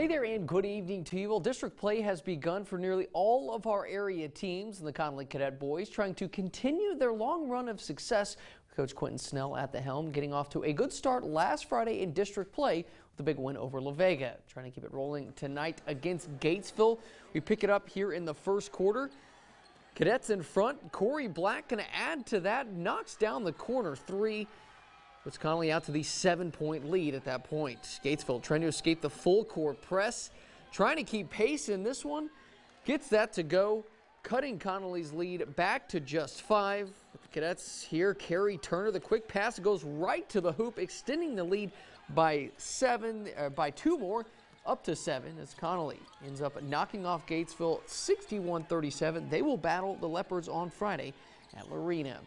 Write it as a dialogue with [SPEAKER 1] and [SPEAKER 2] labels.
[SPEAKER 1] Hey there and good evening to you. Well, district play has begun for nearly all of our area teams and the Connally Cadet boys trying to continue their long run of success. Coach Quentin Snell at the helm getting off to a good start last Friday in district play with a big win over La Vega. Trying to keep it rolling tonight against Gatesville. We pick it up here in the first quarter. Cadets in front. Corey Black going to add to that. Knocks down the corner three. Puts Connally out to the seven-point lead at that point. Gatesville trying to escape the full court press, trying to keep pace in this one. Gets that to go, cutting Connally's lead back to just five. The cadets here, Carrie Turner, the quick pass goes right to the hoop, extending the lead by seven, uh, by two more, up to seven as Connally ends up knocking off Gatesville 61-37. They will battle the Leopards on Friday at Lorena.